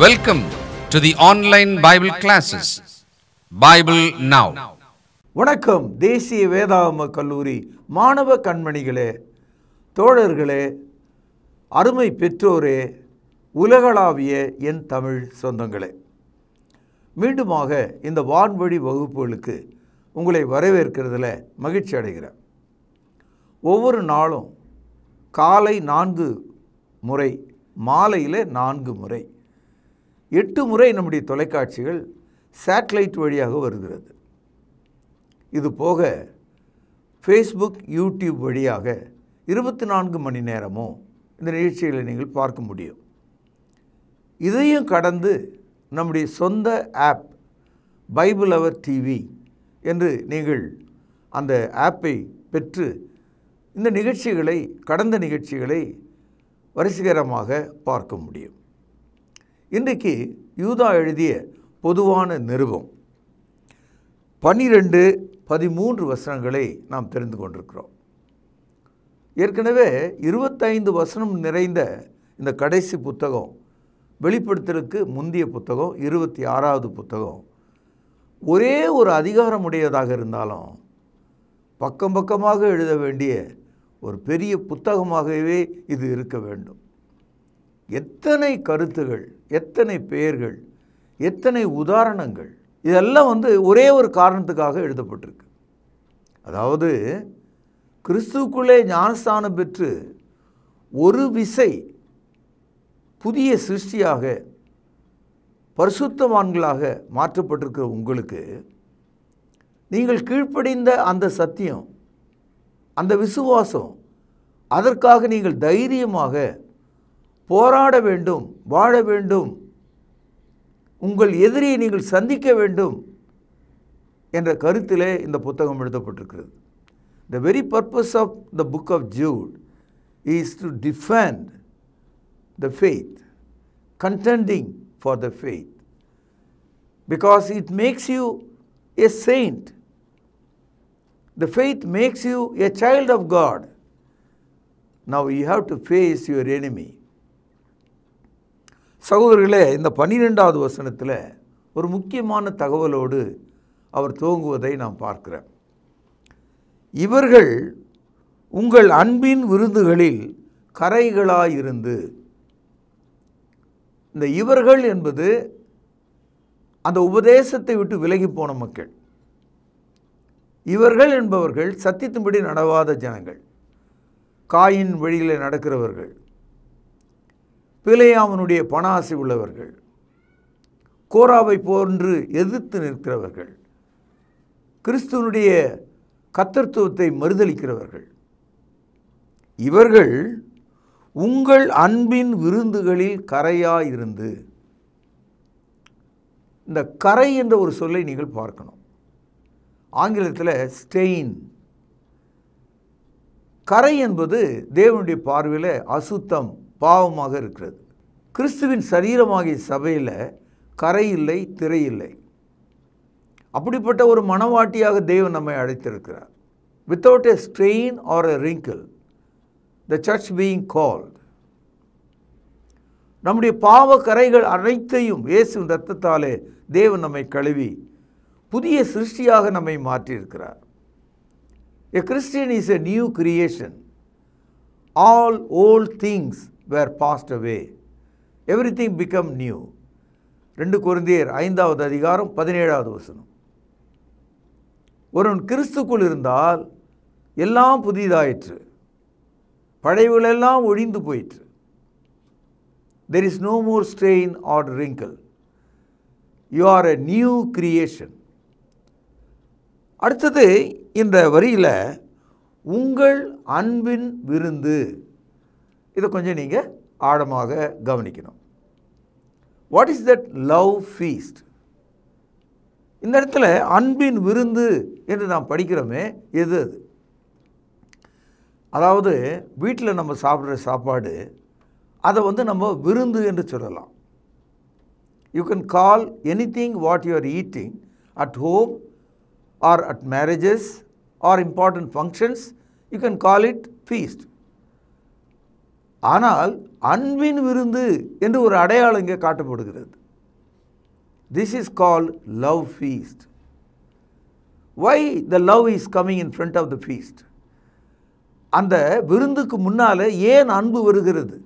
Welcome to the online Bible classes Bible now வணக்கம் தேசிய வேதாகம கல்லூரி மாணவ கண்மணிகளே தோழர்களே அருமை பெற்றோரே உலகளாவிய என் தமிழ் சொந்தங்களே. மீண்டுமாக இந்த வான்வழி வகுப்புகளுக்கு உங்களை வரவேற்கிறதுல மகிழ்ச்சி அடைகிறேன். ஒவ்வொரு நாளும் காலை நான்கு முறை மாலையில் நான்கு முறை எட்டு முறை நம்முடைய தொலைக்காட்சிகள் சேட்டலைட் வழியாக வருகிறது. இது போக ஃபேஸ்புக் யூடியூப் வழியாக இருபத்தி நான்கு மணி நேரமும் இந்த நிகழ்ச்சிகளை நீங்கள் பார்க்க முடியும். இதையும் கடந்து நம்முடைய சொந்த ஆப் பைபிள் அவர் டிவி என்று நீங்கள் அந்த ஆப்பை பெற்று இந்த நிகழ்ச்சிகளை கடந்த நிகழ்ச்சிகளை வரிசைகரமாக பார்க்க முடியும். இன்றைக்கு யூதா எழுதிய பொதுவான நிருபம். பன்னிரெண்டு பதிமூன்று வசனங்களை நாம் தெரிந்து கொண்டிருக்கிறோம். ஏற்கனவே இருபத்தைந்து வசனம் நிறைந்த இந்த கடைசி புத்தகம் வெளிப்படுத்தலுக்கு முந்தைய புத்தகம் இருபத்தி ஆறாவது புத்தகம் ஒரே ஒரு அதிகாரமுடையதாக இருந்தாலும் பக்கம் பக்கமாக எழுத வேண்டிய ஒரு பெரிய புத்தகமாகவே இது இருக்க வேண்டும். எத்தனை கருத்துகள் எத்தனை பெயர்கள் எத்தனை உதாரணங்கள் இதெல்லாம் வந்து ஒரே ஒரு காரணத்துக்காக எழுதப்பட்டிருக்கு. அதாவது கிறிஸ்துவுக்குள்ளே ஞானஸ்தானம் பெற்று ஒரு விசை புதிய சிருஷ்டியாக பரிசுத்தவான்களாக மாற்றப்பட்டிருக்கிற உங்களுக்கு நீங்கள் கீழ்ப்படிந்த அந்த சத்தியம் அந்த விசுவாசம் அதற்காக நீங்கள் தைரியமாக போராட வேண்டும் வாழ வேண்டும் உங்கள் எதிரியை நீங்கள் சந்திக்க வேண்டும் என்ற கருத்திலே இந்த புத்தகம் எழுதப்பட்டிருக்கிறது the very purpose of the book of Jude is to defend the faith contending for the faith because it makes you a saint. The faith makes you a child of God. Now you have to face your enemy. சகோதரர்களே இந்த பன்னிரெண்டாவது வசனத்தில் ஒரு முக்கியமான தகவலோடு அவர் துவங்குவதை நாம் பார்க்கிறோம். இவர்கள் உங்கள் அன்பின் விருந்துகளில் கரைகளாயிருந்து இந்த இவர்கள் என்பது அந்த உபதேசத்தை விட்டு விலகி போன மக்கள். இவர்கள் என்பவர்கள் சத்தியத்தின்படி நடவாத ஜனங்கள். காயின் வழியில் நடக்கிறவர்கள். பிழையாமனுடைய பண உள்ளவர்கள் கோராவை போன்று எதிர்த்து நிற்கிறவர்கள் கிறிஸ்துவனுடைய கத்தர்த்துவத்தை மறுதளிக்கிறவர்கள். இவர்கள் உங்கள் அன்பின் விருந்துகளில் கரையாயிருந்து இந்த கரை என்ற ஒரு சொல்லை நீங்கள் பார்க்கணும். ஆங்கிலத்தில் ஸ்டெயின் கரை என்பது தேவனுடைய பார்வையில் அசுத்தம். பாவமாக இருக்கிறது. கிறிஸ்துவின் சரீரமாகிய சபையில் கரை இல்லை திரை இல்லை. அப்படிப்பட்ட ஒரு மனவாட்டியாக தேவன் நம்மை அழைத்திருக்கிறார். Without a stain or a wrinkle the church being called நம்முடைய பாவ கரைகள் அனைத்தையும் இயேசு ரத்தத்தாலே தேவன் நம்மை கழுவி புதிய சிருஷ்டியாக நம்மை மாற்றியிருக்கிறார். A Christian is a new creation all old things were passed away everything become new ரெண்டு குருந்தியர் ஐந்தாவது அதிகாரம் பதினேழாவது வசனம். ஒருவன் கிறிஸ்துக்குள் இருந்தால் எல்லாம் புதிதாயிற்று. படைவுகளெல்லாம் ஒழிந்து போயிற்று. There is no more stain or wrinkle you are a new creation அடுத்தது இந்த வரியில் உங்கள் அன்பின் விருந்து. இதை கொஞ்சம் நீங்கள் ஆழமாக கவனிக்கணும். What is that love feast இந்த இடத்துல அன்பின் விருந்து என்று நாம் படிக்கிறோமே எது அது? அதாவது வீட்டில் நம்ம சாப்பிட்ற சாப்பாடு அதை வந்து நம்ம விருந்து என்று சொல்லலாம். You can call anything what you are eating at home or at marriages or important functions you can call it feast ஆனால் அன்பின் விருந்து என்று ஒரு அடையாளம் இங்கே காட்டப்படுகிறது. This is call love feast why the love is coming in front of the feast அந்த விருந்துக்கு முன்னால் ஏன் அன்பு வருகிறது?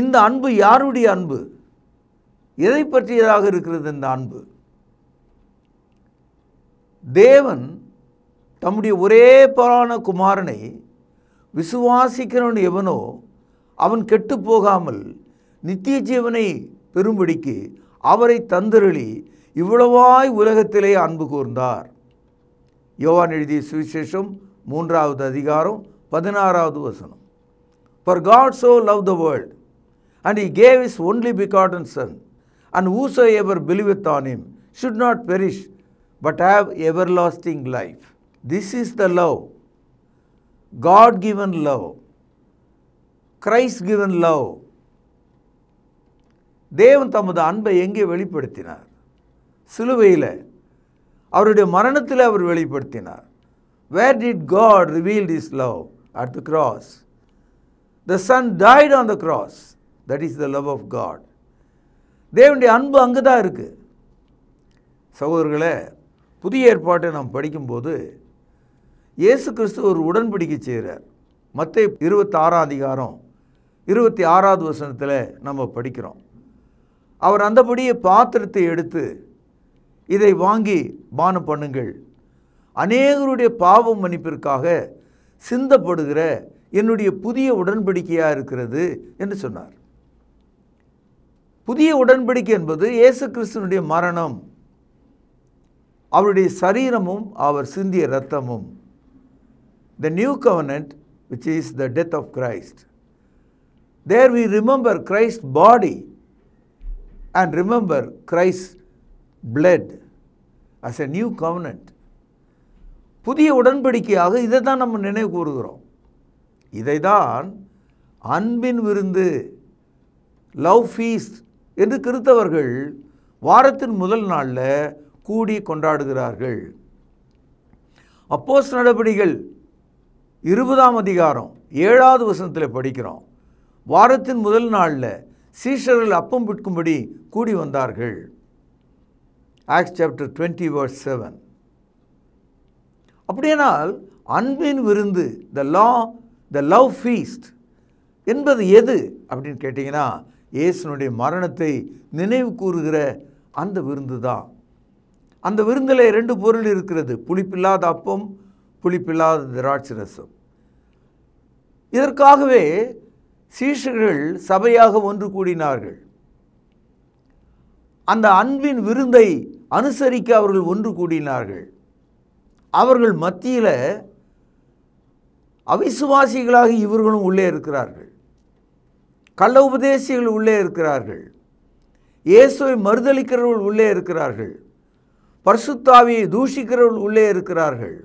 இந்த அன்பு யாருடைய அன்பு? எதை பற்றியதாக இருக்கிறது இந்த அன்பு? தேவன் தம்முடைய ஒரே பரான குமாரனை விசுவாசிக்கிறவன் எவனோ அவன் கெட்டு போகாமல் நித்திய ஜீவனை பெறும்படிக்கு அவரை தந்தருளி இவ்வளவாய் உலகத்திலே அன்பு கூர்ந்தார் யோவான் எழுதிய சுவிசேஷம் மூன்றாவது அதிகாரம் பதினாறாவது வசனம் for God so love the world and he gave his only begotten son and whoso ever believeth on him should not perish but have everlasting life this is the love god given love christ given love. தேவன் தமது அன்பை எங்கே வெளிப்படுத்தினார்? சிலுவையில். அவருடைய மரணத்தில் அவர் வெளிப்படுத்தினார். Where did God reveal his love at the cross the son died on the cross that is the love of God தேவனுடைய அன்பு அங்கே தான் இருக்குது சகோதரர்களை புதிய ஏற்பாட்டை நாம் படிக்கும்போது இயேசு கிறிஸ்து ஒரு உடன்படிக்கை செய்கிறார். மற்ற இருபத்தாறாம் அதிகாரம் இருபத்தி ஆறாவது வசனத்தில் நம்ம படிக்கிறோம். அவர் அந்தபடியே பாத்திரத்தை எடுத்து இதை வாங்கி பானம் பண்ணுங்கள். அநேகருடைய பாவம் மன்னிப்பிற்காக சிந்தப்படுகிற என்னுடைய புதிய உடன்படிக்கையாக இருக்கிறது என்று சொன்னார். புதிய உடன்படிக்கை என்பது இயேசு கிறிஸ்துனுடைய மரணம் அவருடைய சரீரமும் அவர் சிந்திய இரத்தமும் the new covenant, which is the death of Christ there we remember Christ body and remember Christ's blood as a new covenant. புதிய உடன்படிக்கையாக இதை தான் நம்ம நினைவு கூறுகிறோம். இதை தான் அன்பின் விருந்து லவ் ஃபீஸ்ட் என்று கிறித்தவர்கள் வாரத்தின் முதல் நாளில் கூடி கொண்டாடுகிறார்கள். அப்போஸ் நடபடிகள் இருபதாம் அதிகாரம் ஏழாவது வசனத்தில் படிக்கிறோம். வாரத்தின் முதல் நாளில் சீஷர்கள் அப்பம் விற்கும்படி கூடி வந்தார்கள். Acts chapter twenty verse seven அப்படியானால் அன்பின் விருந்து த லா த லவ் ஃபீஸ்ட் என்பது எது அப்படின்னு கேட்டிங்கன்னா இயேசுனுடைய மரணத்தை நினைவு கூறுகிற அந்த விருந்து தான் அந்த விருந்தில் ரெண்டு பொருள் இருக்கிறது. புளிப்பில்லாத அப்பம் புளிப்பில்லாத திராட்சை ரசம் இதற்காகவே சீஷர்கள் சபையாக ஒன்று கூடினார்கள். அந்த அன்பின் விருந்தை அனுசரிக்க அவர்கள் ஒன்று கூடினார்கள். அவர்கள் மத்தியில் அவிசுவாசிகளாக இவர்களும் உள்ளே இருக்கிறார்கள். கள்ள உபதேசிகள் உள்ளே இருக்கிறார்கள். இயேசுவை மறுதளிக்கிறவர்கள் உள்ளே இருக்கிறார்கள். பர்சுத்தாவியை தூஷிக்கிறவர்கள் உள்ளே இருக்கிறார்கள்.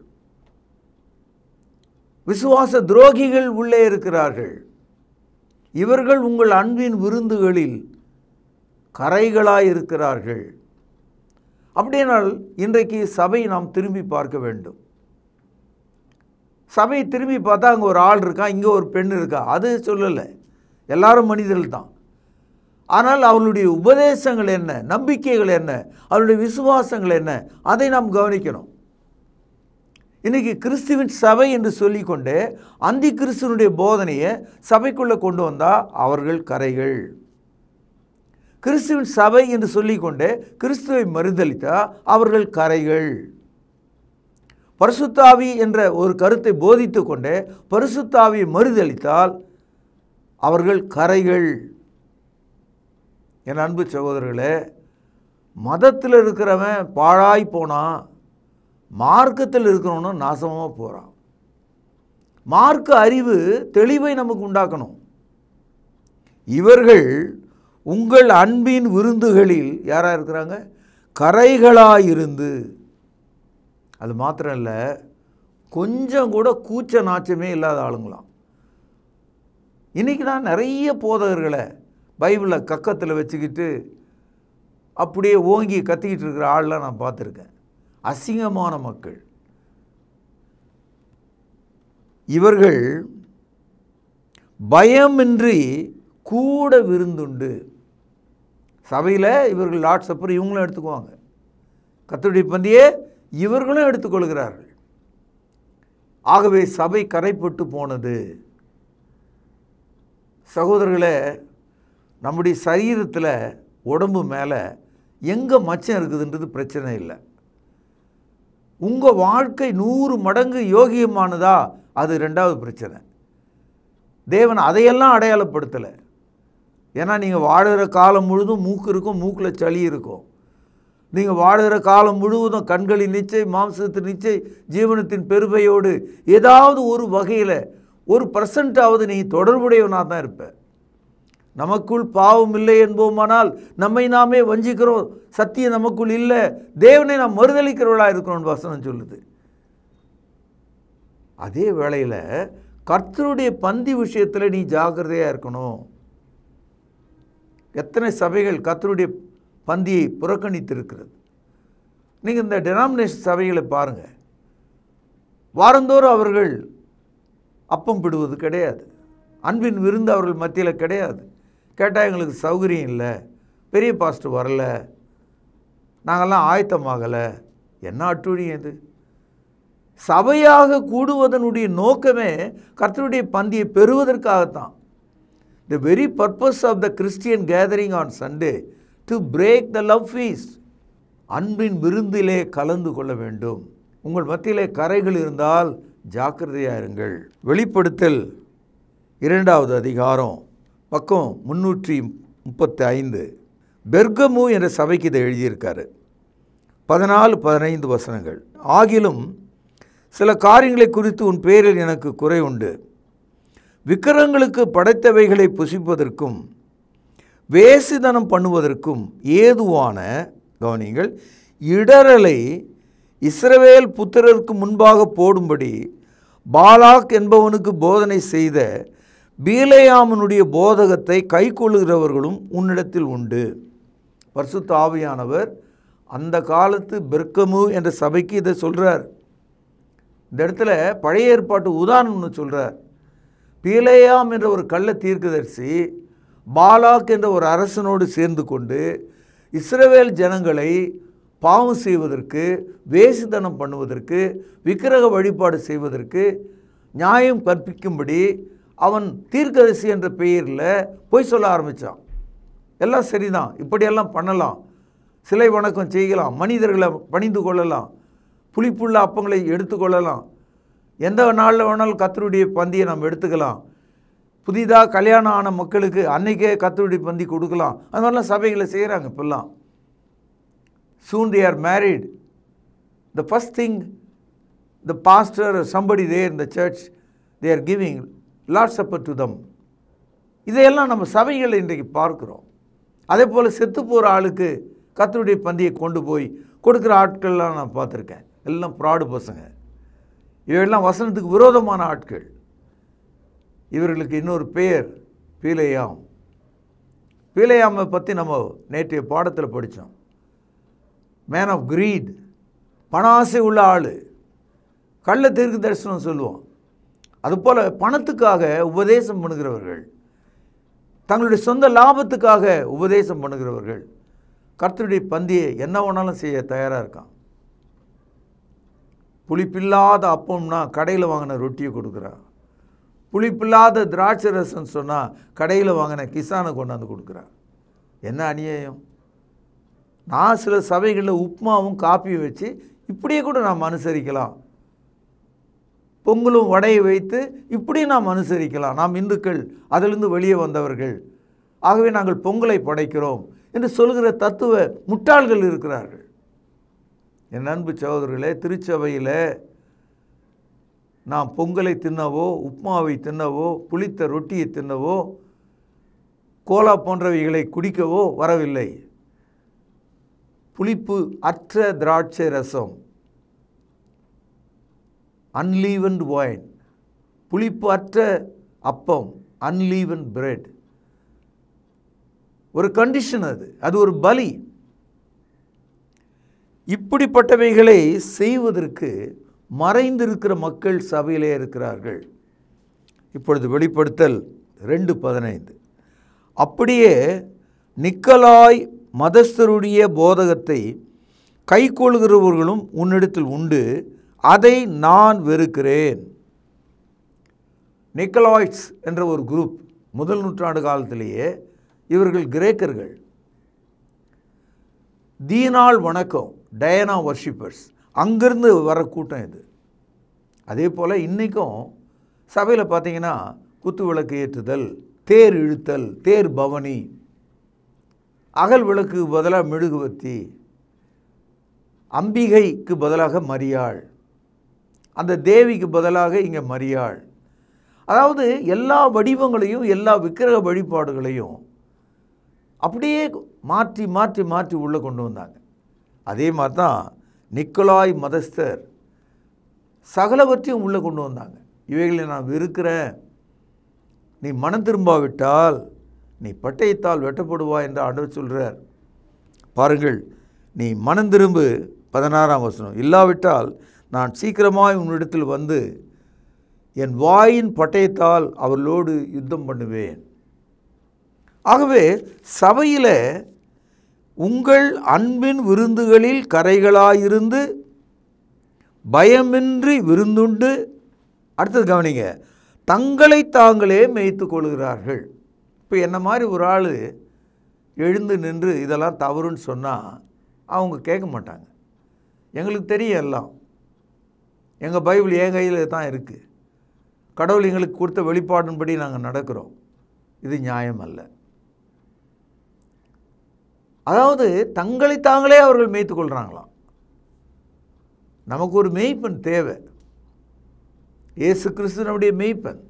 விசுவாச துரோகிகள் உள்ளே இருக்கிறார்கள். இவர்கள் உங்கள் அன்பின் விருந்துகளில் கரைகளாய் இருக்கிறார்கள். அப்படியானால் இன்றைக்கு சபை நாம் திரும்பி பார்க்க வேண்டும். சபை திரும்பி பார்த்தா அங்கே ஒரு ஆள் இருக்கா இங்கே ஒரு பெண் இருக்கா? அது சொல்லலை. எல்லாரும் மனிதர்கள் தான். ஆனால் அவர்களுடைய உபதேசங்கள் என்ன? நம்பிக்கைகள் என்ன? அவருடைய விசுவாசங்கள் என்ன? அதை நாம் கவனிக்கணும். இன்றைக்கி கிறிஸ்துவின் சபை என்று சொல்லிக்கொண்டு அந்தி கிறிஸ்துவனுடைய போதனையை சபைக்குள்ளே கொண்டு வந்தால் அவர்கள் கரைகள். கிறிஸ்துவின் சபை என்று சொல்லிக்கொண்டு கிறிஸ்துவை மறுதளித்தால் அவர்கள் கரைகள். பரிசுத்தாவி என்ற ஒரு கருத்தை போதித்து கொண்டு பரிசுத்தாவியை மறுதளித்தால் அவர்கள் கரைகள். என் அன்பு சகோதரர்களே மதத்தில் இருக்கிறவன் பாழாய் போனான் மார்க்கத்தில் இருக்கிறவனும் நாசமாக போகிறான் மார்க்க அறிவு தெளிவை நமக்கு உண்டாக்கணும். இவர்கள் உங்கள் அன்பின் விருந்துகளில் யாராக இருக்கிறாங்க? கரைகளாயிருந்து. அது மாத்திரம் இல்லை கொஞ்சம் கூட கூச்ச நாச்சமே இல்லாத ஆளுங்களாம். இன்றைக்கி நான் நிறைய போதகர்களை பைபிளை கக்கத்தில் வச்சுக்கிட்டு அப்படியே ஓங்கி கத்திக்கிட்டு இருக்கிற ஆள்லாம் நான் பார்த்துருக்கேன். அசிங்கமான மக்கள். இவர்கள் பயமின்றி கூட விருந்துண்டு. சபையில் இவர்கள் லார்ட் சப்பர் இவங்களும் எடுத்துக்குவாங்க. கத்தருடைய பந்தியே இவர்களும் எடுத்துக்கொள்கிறார்கள். ஆகவே சபை கரைப்பட்டு போனது. சகோதரர்களே நம்முடைய சரீரத்தில் உடம்பு மேலே எங்கே மச்சம் இருக்குதுன்றது பிரச்சனை இல்லை. உங்கள் வாழ்க்கை நூறு மடங்கு யோகியமானதா? அது ரெண்டாவது பிரச்சனை. தேவன் அதையெல்லாம் அடையாளப்படுத்தலை. ஏன்னா நீங்கள் வாழுகிற காலம் முழுதும் மூக்கு இருக்கும் மூக்கில் சளி இருக்கும். நீங்கள் வாழுகிற காலம் முழுவதும் கண்களின் நிச்சை மாம்சத்தின் நிச்சை ஜீவனத்தின் பெருமையோடு ஏதாவது ஒரு வகையில் ஒரு பர்சன்ட்டாவது நீ தொடர்புடையவனாக தான் இருப்பேன் நமக்குள் பாவம் இல்லை என்போமானால் நம்மை நாமே வஞ்சிக்கிறோம். சத்தியம் நமக்குள் இல்லை. தேவனை நாம் மறுதளிக்கிறவர்களா இருக்கிறோம் வசனம் சொல்லுது. அதே வேளையில் கர்த்தருடைய பந்தி விஷயத்தில் நீ ஜாக்கிரதையாக இருக்கணும். எத்தனை சபைகள் கர்த்தருடைய பந்தியை புறக்கணித்திருக்கிறது. நீங்கள் இந்த டெனாமினேஷன் சபைகளை பாருங்கள் வாரந்தோறும் அவர்கள் அப்பம் பிடுவது கிடையாது. அன்பின் விருந்து அவர்கள் மத்தியில் கிடையாது. கேட்டால் எங்களுக்கு சௌகரியம் இல்லை பெரிய பாஸ்டர் வரல நாங்கள்லாம் ஆயத்தமாகலை. என்ன அட்டுழியம் இது? சபையாக கூடுவதனுடைய நோக்கமே கர்த்தருடைய பந்தியை பெறுவதற்காகத்தான். The very purpose of the Christian gathering on Sunday to break the love feast அன்பின் விருந்திலே கலந்து கொள்ள வேண்டும். உங்கள் மத்தியிலே கரைகள் இருந்தால் ஜாக்கிரதையாக இருங்கள். வெளிப்படுத்தல் இரண்டாவது அதிகாரம். பக்கம் முன்னூற்றி முப்பத்தி ஐந்து பெர்கமு என்ற சபைக்கு இதை எழுதியிருக்காரு. பதினாலு பதினைந்து வசனங்கள். ஆகிலும் சில காரியங்களை குறித்து உன் பேரில் எனக்கு குறை உண்டு. விக்கிரங்களுக்கு படைத்தவைகளை புசிப்பதற்கும் வேசிதனம் பண்ணுவதற்கும் ஏதுவான கவனிங்கள் இடரலை இஸ்ரவேல் புத்திரருக்கு முன்பாக போடும்படி பாலாக் என்பவனுக்கு போதனை செய்த பீலையாமனுடைய போதகத்தை கை கொள்ளுகிறவர்களும் உன்னிடத்தில் உண்டு. பரிசுத்த ஆவியானவர் அந்த காலத்து பெர்க்கமு என்ற சபைக்கு இதை சொல்கிறார் இந்த இடத்துல பழைய ஏற்பாட்டு உதாரணம்னு சொல்கிறார் பீலையாம் என்ற ஒரு கள்ள தீர்க்கதரிசி பாலாக் என்ற ஒரு அரசனோடு சேர்ந்து கொண்டு இஸ்ரவேல் ஜனங்களை பாவம் செய்வதற்கு வேசித்தனம் பண்ணுவதற்கு விக்கிரக வழிபாடு செய்வதற்கு நியாயம் கற்பிக்கும்படி அவன் தீர்க்கதரிசி என்ற பெயரில் பொய் சொல்ல ஆரம்பித்தான் எல்லாம் சரிதான். இப்படியெல்லாம் பண்ணலாம். சிலை வணக்கம் செய்யலாம். மனிதர்களை பணிந்து கொள்ளலாம். புளிப்புள்ள அப்பங்களை எடுத்துக்கொள்ளலாம் எந்த நாளில் வேணாலும் கத்தருடைய பந்தியை நம்ம எடுத்துக்கலாம். புதிதாக கல்யாணம் ஆன மக்களுக்கு அன்னைக்கே கத்தருடைய பந்தி கொடுக்கலாம். அது மாதிரிலாம் சபைகளை செய்கிறாங்க இப்போல்லாம். Soon they are married the first thing the pastor somebody there இந்த church they are giving are giving to them இதையெல்லாம் நம்ம சபைகளை இன்றைக்கு பார்க்குறோம். அதே போல் செத்து போகிற ஆளுக்கு கத்தருடைய பந்தியை கொண்டு போய் கொடுக்குற ஆட்கள்லாம் நான் பார்த்துருக்கேன். எல்லாம் ப்ராடு பசங்க. இவையெல்லாம் வசனத்துக்கு விரோதமான ஆட்கள். இவர்களுக்கு இன்னொரு பெயர் பீலையாம். பீலையாமை பற்றி நம்ம நேற்றைய பாடத்தில் படித்தோம் மேன் ஆஃப் கிரீட் பண ஆசை உள்ள ஆள். கள்ள தீர்க்கு தரிசனம் சொல்லுவோம். அதுபோல் பணத்துக்காக உபதேசம் பண்ணுகிறவர்கள் தங்களுடைய சொந்த லாபத்துக்காக உபதேசம் பண்ணுகிறவர்கள் கர்த்தருடைய பந்தியை என்ன வேணாலும் செய்ய தயாராக இருக்கான். புளிப்பில்லாத அப்பம்னா கடையில் வாங்கின ரொட்டியை கொடுக்குறான் புளிப்பில்லாத திராட்சை ரசம் சொன்னால் கடையில் வாங்கின கிசானை கொண்டாந்து கொடுக்குறான் என்ன அநியாயம்? நான் சில சபைகளில் உப்புமாவும் காப்பியும் வச்சு இப்படியே கூட நாம் அனுசரிக்கலாம். பொங்கலும் வடையை வைத்து இப்படி நாம் அனுசரிக்கலாம். நாம் இந்துக்கள் அதிலிருந்து வெளியே வந்தவர்கள். ஆகவே நாங்கள் பொங்கலை படைக்கிறோம் என்று சொல்கிற தத்துவ முட்டாள்கள் இருக்கிறார்கள். என் அன்பு சகோதரர்களே திருச்சபையில் நாம் பொங்கலை தின்னவோ உப்மாவை தின்னவோ புளித்த ரொட்டியை தின்னவோ கோலா போன்றவைகளை குடிக்கவோ வரவில்லை. புளிப்பு அற்ற திராட்சை ரசம். அன்லீவன்ட் ஒயின் புளிப்பு அற்ற அப்பம். அன்லீவன் பிரெட் ஒரு கண்டிஷன் அது. அது ஒரு பலி. இப்படிப்பட்டவைகளை செய்வதற்கு மறைந்திருக்கிற மக்கள் சபையிலே இருக்கிறார்கள். இப்பொழுது வெளிப்படுத்தல் ரெண்டு பதினைந்து. அப்படியே நிக்கலாய் மதஸ்தருடைய போதகத்தை கைக்கொள்கிறவர்களும் உன்னிடத்தில் உண்டு. அதை நான் வெறுக்கிறேன். நிக்கலாய்ட்ஸ் என்ற ஒரு குரூப் முதல் நூற்றாண்டு காலத்திலேயே இவர்கள் கிரேக்கர்கள். தீனால் வணக்கம் டயனா வர்ஷிப்பர்ஸ் அங்கிருந்து வர கூட்டம் இது. அதே போல் இன்றைக்கும் சபையில் பார்த்தீங்கன்னா குத்து விளக்கு ஏற்றுதல் தேர் இழுத்தல் தேர் பவனி அகல் விளக்கு பதிலாக மெழுகுவர்த்தி அம்பிகைக்கு பதிலாக மரியாள். அந்த தேவிக்கு பதிலாக இங்கே மரியாள். அதாவது எல்லா வடிவங்களையும் எல்லா விக்கிரக வழிபாடுகளையும் அப்படியே மாற்றி மாற்றி மாற்றி உள்ளே கொண்டு வந்தாங்க. அதே மாதிரி தான் நிக்கலாய் மதஸ்தர் சகலவற்றையும் உள்ளே கொண்டு வந்தாங்க. இவைகளை நான் வெறுக்கிறேன். நீ மனம் திரும்பாவிட்டால் நீ பட்டயத்தால் வெட்டப்படுவா என்று ஆண்டவர் சொல்கிறார் பாருங்கள் நீ மனம் திரும்பு பதினாறாம் வசனம் இல்லாவிட்டால் நான் சீக்கிரமாய் உன்னிடத்தில் வந்து என் வாயின் பட்டயத்தால் அவர்களோடு யுத்தம் பண்ணுவேன். ஆகவே சபையில் உங்கள் அன்பின் விருந்துகளில் கரைகளாயிருந்து பயமின்றி விருந்துண்டு. அடுத்தது கவனிங்க தங்களை தாங்களே மேய்த்து கொள்கிறார்கள். இப்போ என்ன மாதிரி ஒரு ஆள் எழுந்து நின்று இதெல்லாம் தவறுன்னு சொன்னால் அவங்க கேட்க மாட்டாங்க. எங்களுக்கு தெரியும் எல்லாம். எங்கள் பைபிள் என் கையில் தான் இருக்குது கடவுள் எங்களுக்கு கொடுத்த வெளிப்பாடின்படி நாங்கள் நடக்கிறோம். இது நியாயம் அல்ல. அதாவது தங்களை தாங்களே அவர்கள் மேய்த்து கொள்கிறாங்களாம் நமக்கு ஒரு மெய்ப்பன் தேவை. இயேசு கிறிஸ்துனுடைய மெய்ப்பன்.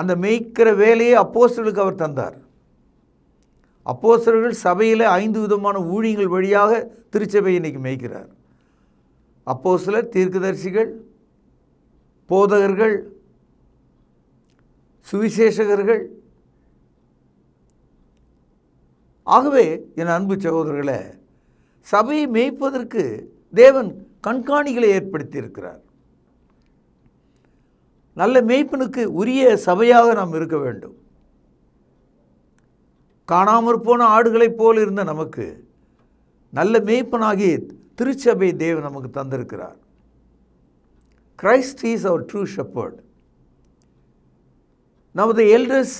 அந்த மேய்க்கிற வேலையை அப்போஸ்டர்களுக்கு அவர் தந்தார். அப்போஸ்டர்கள் சபையில் ஐந்து விதமான ஊழியங்கள் வழியாக திருச்சபை இன்னைக்கு மேய்க்கிறார். அப்போஸ்தலர் தீர்க்கதரிசிகள் போதகர்கள் சுவிசேஷகர்கள். ஆகவே என் அன்பு சகோதரர்களை சபையை மேய்ப்பதற்கு தேவன் கண்காணிகளை ஏற்படுத்தியிருக்கிறார். நல்ல மேய்ப்பனுக்கு உரிய சபையாக நாம் இருக்க வேண்டும். காணாமற் போன ஆடுகளைப் போல் இருந்த நமக்கு நல்ல மெய்ப்பனாகி திருச்சபை தேவன் நமக்கு தந்திருக்கிறார் Christ is our true shepherd Now the elders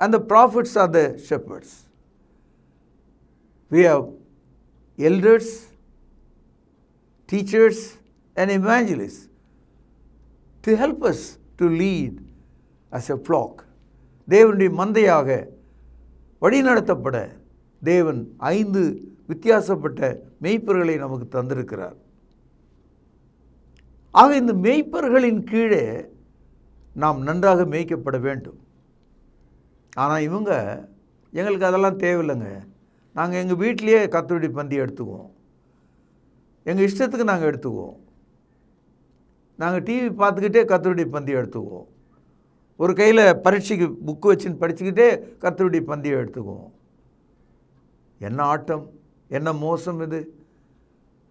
and the prophets are the shepherds. We have elders, teachers, and evangelists to help us to lead as a flock. தேவனுடைய மந்தையாக வழிநடத்தப்பட தேவன் ஐந்து வித்தியாசப்பட்ட மெய்ப்பர்களை நமக்கு தந்திருக்கிறார். ஆக இந்த மெய்ப்பர்களின் கீழே நாம் நன்றாக மேய்க்கப்பட வேண்டும். ஆனால் இவங்க எங்களுக்கு அதெல்லாம் தேவையில்லைங்க. நாங்கள் எங்கள் வீட்டிலையே கத்தருடைய பந்தி எடுத்துக்குவோம். எங்கள் இஷ்டத்துக்கு நாங்கள் எடுத்துக்குவோம். நாங்கள் டிவி பார்த்துக்கிட்டே கத்தருடைய பந்தி எடுத்துக்குவோம். ஒரு கையில் பரீட்சைக்கு புக்கு வச்சுன்னு படிச்சுக்கிட்டே கத்தருடைய பந்தியை எடுத்துக்குவோம். என்ன ஆட்டம்? என்ன மோசம் இது?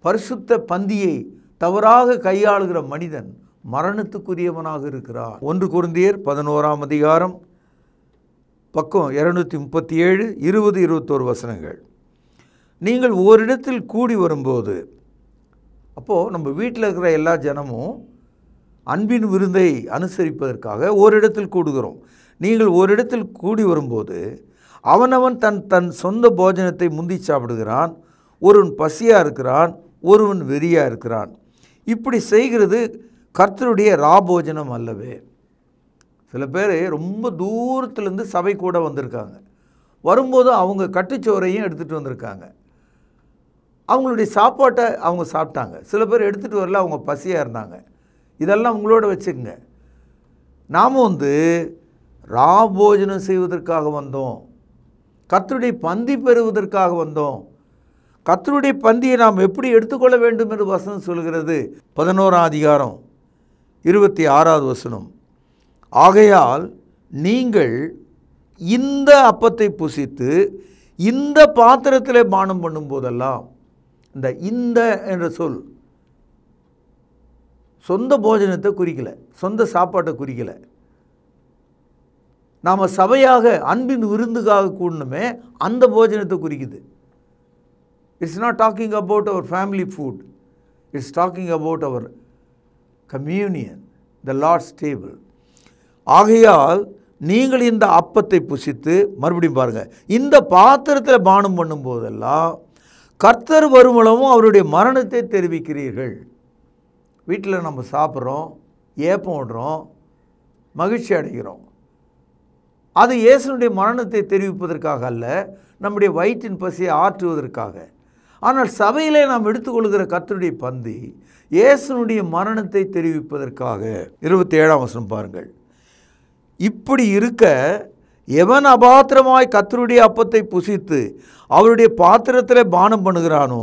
பரிசுத்த பந்தியை தவறாக கையாளுகிற மனிதன் மரணத்துக்குரியவனாக இருக்கிறார் ஒன்று குருந்தியர் பதினோராம் அதிகாரம் பக்கம் இரநூத்தி முப்பத்தி ஏழு இருபது இருபத்தோரு வசனங்கள். நீங்கள் ஓரிடத்தில் கூடி வரும்போது அப்போது நம்ம வீட்டில் இருக்கிற எல்லா ஜனமும் அன்பின் விருந்தை அனுசரிப்பதற்காக ஓரிடத்தில் கூடுகிறோம். நீங்கள் ஓரிடத்தில் கூடி வரும்போது அவனவன் தன் தன் சொந்த போஜனத்தை முந்தி சாப்பிடுகிறான் ஒருவன் பசியாக இருக்கிறான் ஒருவன் வெறியாக இருக்கிறான். இப்படி செய்கிறது கர்த்தருடைய ராபோஜனம் அல்லவே. சில பேர் ரொம்ப தூரத்துலேருந்து சபை கூட வந்திருக்காங்க. வரும்போது அவங்க கட்டுச்சோறையும் எடுத்துகிட்டு வந்திருக்காங்க. அவங்களுடைய சாப்பாட்டை அவங்க சாப்பிட்டாங்க. சில பேர் எடுத்துகிட்டு வரல அவங்க பசியாக இருந்தாங்க. இதெல்லாம் உங்களோட வச்சுக்கோங்க. நாம் வந்து ராபோஜனம் செய்வதற்காக வந்தோம். கத்தருடைய பந்தி பெறுவதற்காக வந்தோம். கத்தருடைய பந்தியை நாம் எப்படி எடுத்துக்கொள்ள வேண்டும் என்று வசனம் சொல்கிறது. பதினோராம் அதிகாரம் இருபத்தி ஆறாவது வசனம். ஆகையால் நீங்கள் இந்த அப்பத்தை புசித்து இந்த பாத்திரத்தில் பானம் பண்ணும்போதெல்லாம் இந்த இந்த என்ற சொல் சொந்த போஜனத்தை குறிக்கலை சொந்த சாப்பாட்டை குறிக்கலை. நாம் சபையாக அன்பின் விருந்துக்காக கூடணுமே அந்த போஜனத்தை குறிக்குது. It's not talking about our family food it's talking about our communion the Lord's table ஆகையால் நீங்கள் இந்த அப்பத்தை புசித்து மறுபடியும் பாருங்கள் இந்த பாத்திரத்தில் பானம் பண்ணும்போதெல்லாம் கர்த்தர் வருமளவும் அவருடைய மரணத்தை தெரிவிக்கிறீர்கள். வீட்டில் நம்ம சாப்பிட்றோம் ஏப்பம் விடுறோம் மகிழ்ச்சி அடைகிறோம். அது இயேசுனுடைய மரணத்தை தெரிவிப்பதற்காக அல்ல நம்முடைய வயிற்றின் பசியை ஆற்றுவதற்காக. ஆனால் சபையிலே நாம் எடுத்துக்கொள்கிற கத்தருடைய பந்தி இயேசுனுடைய மரணத்தை தெரிவிப்பதற்காக. இருபத்தி ஏழாம் வசனம் பாருங்கள். இப்படி இருக்க எவன் அபாத்திரமாய் கத்தருடைய அப்பத்தை புசித்து அவருடைய பாத்திரத்தில் பானம் பண்ணுகிறானோ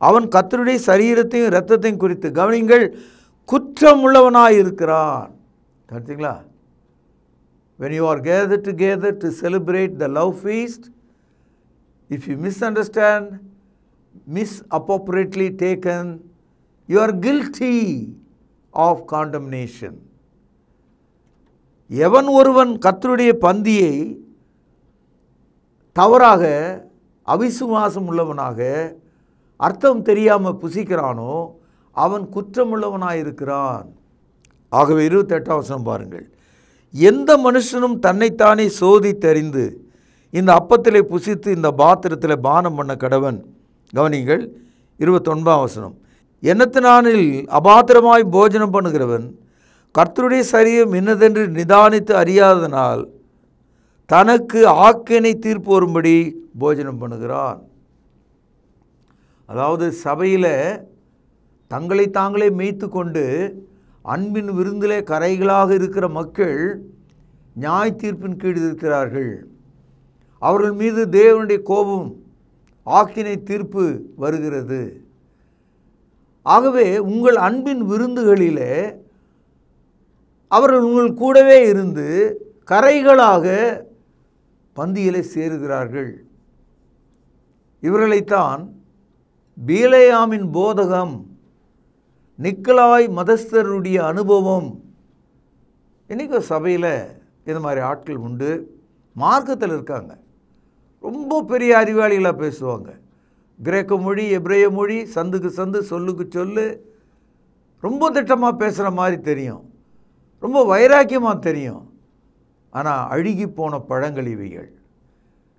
அவன் கத்தருடைய சரீரத்தையும் இரத்தத்தையும் குறித்து கவனிங்கள் குற்றம் உள்ளவனாய் இருக்கிறான் கருத்துங்களா? When you are gathered together to celebrate the love feast if you misunderstand misappropriately taken you are guilty of condemnation எவன் ஒருவன் கத்தருடைய பந்தியை தவறாக அவிசுவாசம் உள்ளவனாக அர்த்தம் தெரியாமல் புசிக்கிறானோ அவன் குற்றமுள்ளவனாக இருக்கிறான் ஆகவே இருபத்தெட்டாம் வசனம் பாருங்கள் எந்த மனுஷனும் தன்னைத்தானே சோதித்தறிந்து இந்த அப்பத்திலே புசித்து இந்த பாத்திரத்தில் பானம் பண்ண கடவன். கவனிங்கள் இருபத்தொன்பதாம் வசனம். எண்ணத்தினானில் அபாத்திரமாய் போஜனம் பண்ணுகிறவன் கர்த்தருடைய சரீரம் இன்னதென்று நிதானித்து அறியாதனால் தனக்கு ஆக்கினை தீர்ப்பு வரும்படி போஜனம் பண்ணுகிறான். அதாவது சபையில் தங்களை தாங்களே மேய்த்து கொண்டு அன்பின் விருந்திலே கரைகளாக இருக்கிற மக்கள் நியாய தீர்ப்பின் கீழ் இருக்கிறார்கள். அவர்கள் மீது தேவனுடைய கோபம் ஆக்கினை தீர்ப்பு வருகிறது. ஆகவே உங்கள் அன்பின் விருந்துகளிலே அவர்கள் உங்கள் கூடவே இருந்து கரைகளாக பந்தியிலே சேருகிறார்கள். இவர்களைத்தான் பீலையாமின் போதகம் நிக்கலாய் மதஸ்தருடைய அனுபவம். இன்றைக்கும் சபையில் இது மாதிரி ஆட்கள் உண்டு. மார்க்கத்தில் இருக்காங்க. ரொம்ப பெரிய அறிவாளிகளாக பேசுவாங்க. கிரேக்க மொழி எப்ரேய மொழி சந்துக்கு சந்து சொல்லுக்கு சொல்லு. ரொம்ப திட்டமாக பேசுகிற மாதிரி தெரியும். ரொம்ப வைராக்கியமாக தெரியும். ஆனால் அழுகி போன பழங்கள் இவைகள்.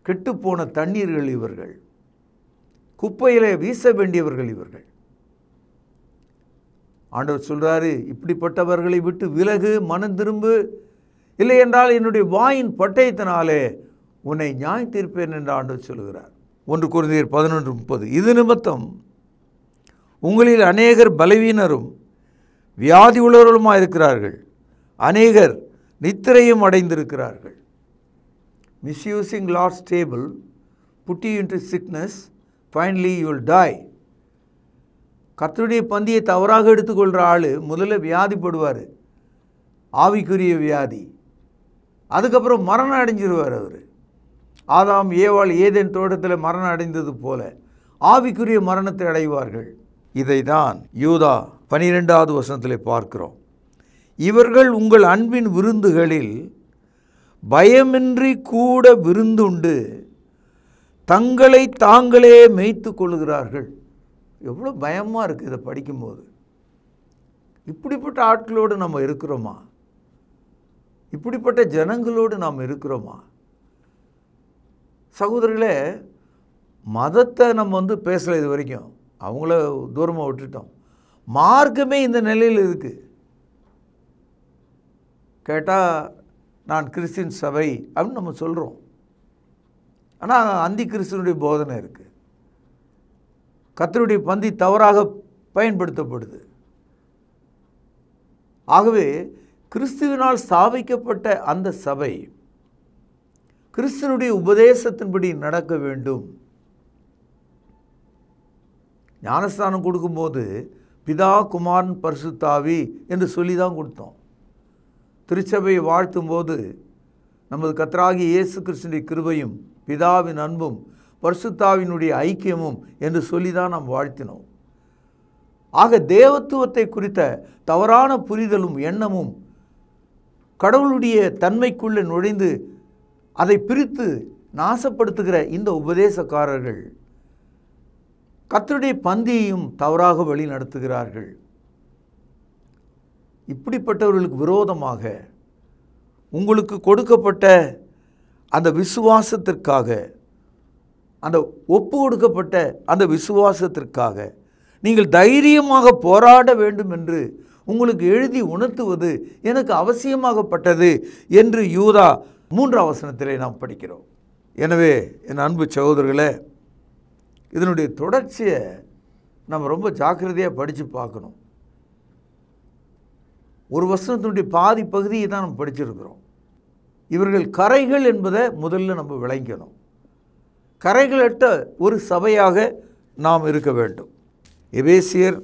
கெட்டுப்போன தண்ணீர்கள் இவர்கள். குப்பையில் வீச வேண்டியவர்கள் இவர்கள். ஆண்டவர் சொல்கிறாரு இப்படிப்பட்டவர்களை விட்டு விலகு மனம் திரும்பு. இல்லை என்றால் என்னுடைய வாயின் பட்டயத்தினாலே உன்னை நியாய தீர்ப்பேன் என்று ஆண்டவர் சொல்கிறார் ஒன்று குருந்தியர் பதினொன்று முப்பது இது நிமித்தம் உங்களில் அநேகர் பலவீனரும் வியாதி உள்ளவர்களுமாக இருக்கிறார்கள். அநேகர் நித்திரையும் அடைந்திருக்கிறார்கள். Misusing Lord's table put into sickness finally you will கர்த்தருடைய பந்தியை தவறாக எடுத்துக்கொள்கிற ஆள் முதல்ல வியாதிப்படுவார். ஆவிக்குரிய வியாதி. அதுக்கப்புறம் மரணம் அடைஞ்சிருவார் அவர். ஆதாம் ஏவாள் ஏதேன் தோட்டத்தில் மரணம் அடைந்தது போல ஆவிக்குரிய மரணத்தை அடைவார்கள். இதை தான் யூதா பனிரெண்டாவது வசனத்தில் பார்க்கிறோம். இவர்கள் உங்கள் அன்பின் விருந்துகளில் பயமின்றி கூட விருந்துண்டு தங்களை தாங்களே மேய்த்து கொள்கிறார்கள் எவ்வளோ பயமாக இருக்குது இதை படிக்கும்போது. இப்படிப்பட்ட ஆட்களோடு நம்ம இருக்கிறோமா? இப்படிப்பட்ட ஜனங்களோடு நாம் இருக்கிறோமா? சகோதரர்களே மதத்தை நம்ம வந்து பேசலை இது வரைக்கும். அவங்கள தூரமாக விட்டுட்டோம். மார்க்கமே இந்த நிலையில் இருக்குது கேட்டால் நான் கிறிஸ்டின் சபை அப்படின்னு நம்ம சொல்கிறோம் ஆனால் அந்தி கிறிஸ்தனுடைய போதனை இருக்குது கத்தருடைய பந்தி தவறாக பயன்படுத்தப்படுது. ஆகவே கிறிஸ்துவினால் ஸ்தாபிக்கப்பட்ட அந்த சபை கிறிஸ்தனுடைய உபதேசத்தின்படி நடக்க வேண்டும். ஞானஸ்தானம் கொடுக்கும்போது பிதா குமாரன் பரிசுத்தாவி என்று சொல்லி தான் கொடுத்தோம். திருச்சபையை வாழ்த்தும்போது நமது கத்தராகி இயேசு கிறிஸ்துடைய கிருபையும் பிதாவின் அன்பும் பரிசுத்தாவினுடைய ஐக்கியமும் என்று சொல்லி தான் நாம் வாழ்த்தினோம். ஆக தேவத்துவத்தை குறித்த தவறான புரிதலும் எண்ணமும் கடவுளுடைய தன்மைக்குள்ளே நுழைந்து அதை பிரித்து நாசப்படுத்துகிற இந்த உபதேசக்காரர்கள் கத்தருடைய பந்தியையும் தவறாக வழி நடத்துகிறார்கள். இப்படிப்பட்டவர்களுக்கு விரோதமாக உங்களுக்கு கொடுக்கப்பட்ட அந்த விசுவாசத்திற்காக அந்த ஒப்பு கொடுக்கப்பட்ட அந்த விசுவாசத்திற்காக நீங்கள் தைரியமாக போராட வேண்டும் என்று உங்களுக்கு எழுதி உணர்த்துவது எனக்கு அவசியமாகப்பட்டது என்று யூதா மூன்றாம் வசனத்திலே நாம் படிக்கிறோம். எனவே என் அன்பு சகோதரர்களே இதனுடைய தொடர்ச்சியை நம்ம ரொம்ப ஜாக்கிரதையாக படித்து பார்க்கணும். ஒரு வசனத்தினுடைய பாதி பகுதியை தான் நம்ம படிச்சிருக்கிறோம். இவர்கள் கரைகள் என்பதை முதல்ல நம்ம விளங்கணும். கரைகளற்ற ஒரு சபையாக நாம் இருக்க வேண்டும். எபேசியர்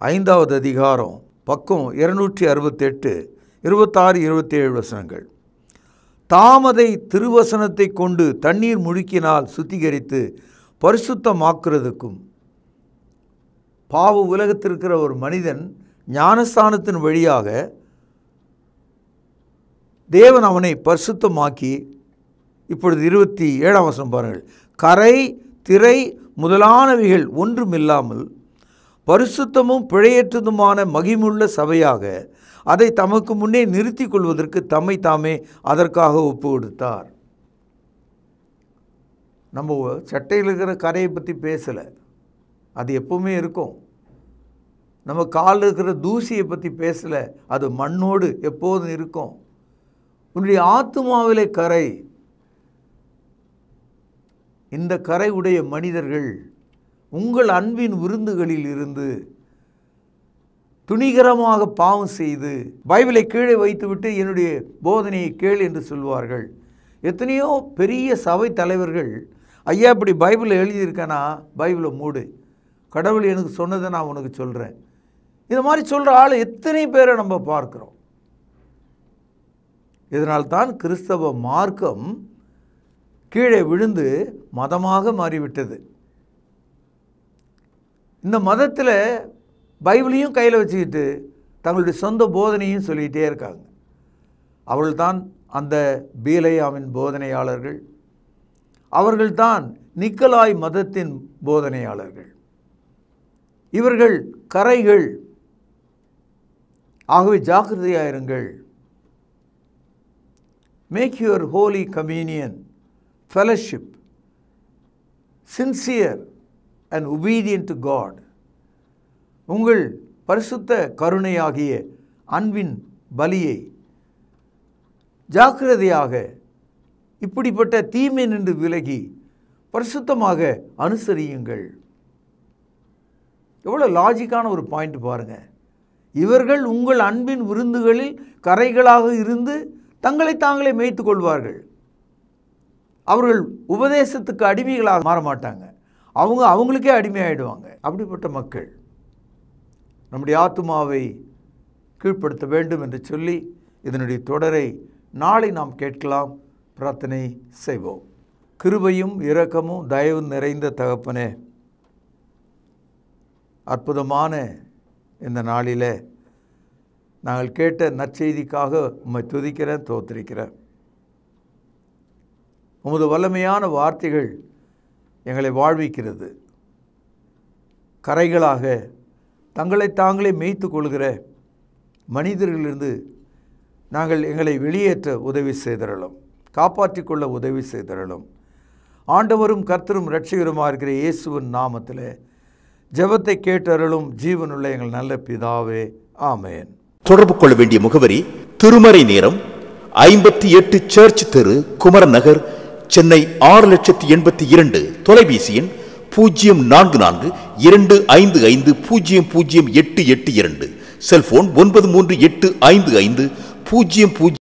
ஐந்தாவது அதிகாரம் பக்கம் இருநூற்றி அறுபத்தெட்டு இருபத்தாறு இருபத்தேழு வசனங்கள். தாமதை திருவசனத்தை கொண்டு தண்ணீர் முழுக்கினால் சுத்திகரித்து பரிசுத்தமாக்குறதுக்கும் பாவ உலகத்திற்கிற ஒரு மனிதன் ஞானஸ்தானத்தின் வழியாக தேவன் அவனை பரிசுத்தமாக்கி இப்பொழுது இருபத்தி ஏழாம் வசனம் பாருங்கள். கரை திரை முதலானவைகள் ஒன்றுமில்லாமல் பரிசுத்தமும் பிழையற்றதுமான மகிமுள்ள சபையாக அதை தமக்கு முன்னே நிறுத்திக் கொள்வதற்கு தம்மை தாமே அதற்காக ஒப்பு கொடுத்தார். நம்ம சட்டையில் இருக்கிற கரையை பற்றி பேசலை. அது எப்பவுமே இருக்கும். நம்ம காலில் இருக்கிற தூசியை பற்றி பேசலை. அது மண்ணோடு எப்போதும் இருக்கும். உன்னுடைய ஆத்துமாவிலே கரை இந்த கரை உடைய மனிதர்கள் உங்கள் அன்பின் விருந்துகளில் இருந்து துணிகரமாக பாவம் செய்து பைபிளை கீழே வைத்துவிட்டு என்னுடைய போதனையை கேள் என்று சொல்வார்கள். எத்தனையோ பெரிய சபை தலைவர்கள் ஐயா இப்படி பைபிளில் எழுதியிருக்கேனா? பைபிளை மூடு. கடவுள் எனக்கு சொன்னதை நான் உனக்கு சொல்கிறேன் இது மாதிரி சொல்கிற ஆள் எத்தனை பேரை நம்ம பார்க்குறோம்? இதனால்தான் கிறிஸ்தவ மார்க்கம் கீழே விழுந்து மதமாக மாறிவிட்டது. இந்த மதத்தில் பைபிளையும் கையில் வச்சுக்கிட்டு தங்களுடைய சொந்த போதனையும் சொல்லிக்கிட்டே இருக்காங்க. அவள்தான் அந்த பீலையாவின் போதனையாளர்கள். அவர்கள்தான் நிக்கலாய் மதத்தின் போதனையாளர்கள். இவர்கள் கரைகள். ஆகவே ஜாக்கிரதையாயிருங்கள் make your holy communion fellowship sincere and obedient to God உங்கள் பரிசுத்த கருணையாகிய அன்பின் பலியை ஜாக்கிரதையாக இப்படிப்பட்ட தீமை நின்று விலகி பரிசுத்தமாக அனுசரியுங்கள். எவ்வளோ லாஜிக்கான ஒரு பாயிண்ட் பாருங்கள் இவர்கள் உங்கள் அன்பின் விருந்துகளில் கரைகளாக இருந்து தங்களை தாங்களே மேய்த்து கொள்வார்கள். அவர்கள் உபதேசத்துக்கு அடிமைகளாக மாற மாட்டாங்க. அவங்க அவங்களுக்கே அடிமையாயிடுவாங்க. அப்படிப்பட்ட மக்கள் நம்முடைய ஆத்துமாவை கீழ்ப்படுத்த வேண்டும் என்று சொல்லி இதனுடைய தொடரை நாளை நாம் கேட்கலாம். பிரார்த்தனை செய்வோம். கிருபையும் இரக்கமும் தயவு நிறைந்த தகப்பனே அற்புதமான இந்த நாளில் நாங்கள் கேட்ட நற்செய்திக்காக உம்மை துதிக்கிறேன் தோத்திருக்கிறேன். உமது வல்லமையான வார்த்தைகள் எங்களை வாழ்விக்கிறது. கரைகளாக தங்களை தாங்களே மேய்த்து கொள்கிற மனிதர்களிலிருந்து நாங்கள் எங்களை வெளியேற்ற உதவி செய்தரலும் காப்பாற்றிக் கொள்ள உதவி செய்தரலும் ஆண்டவரும் கர்த்தரும் இரட்சகருமாக இருக்கிற இயேசுவின் நாமத்தில் ஜெபத்தை கேட்டருளும். ஜீவனுள்ள எங்கள் நல்ல பிதாவே ஆமேன். தொடர்பு கொள்ள வேண்டிய முகவரி திருமறை நேரம் ஐம்பத்தி எட்டு சர்ச் தெரு குமரநகர் சென்னை ஆறு லட்சத்தி எண்பத்தி இரண்டு தொலைபேசி எண் பூஜ்ஜியம் நான்கு நான்கு இரண்டு ஐந்து ஐந்து பூஜ்ஜியம் பூஜ்ஜியம் எட்டு எட்டு இரண்டு. செல்போன் ஒன்பது மூன்று எட்டு ஐந்து ஐந்து பூஜ்ஜியம் பூஜ்ஜியம்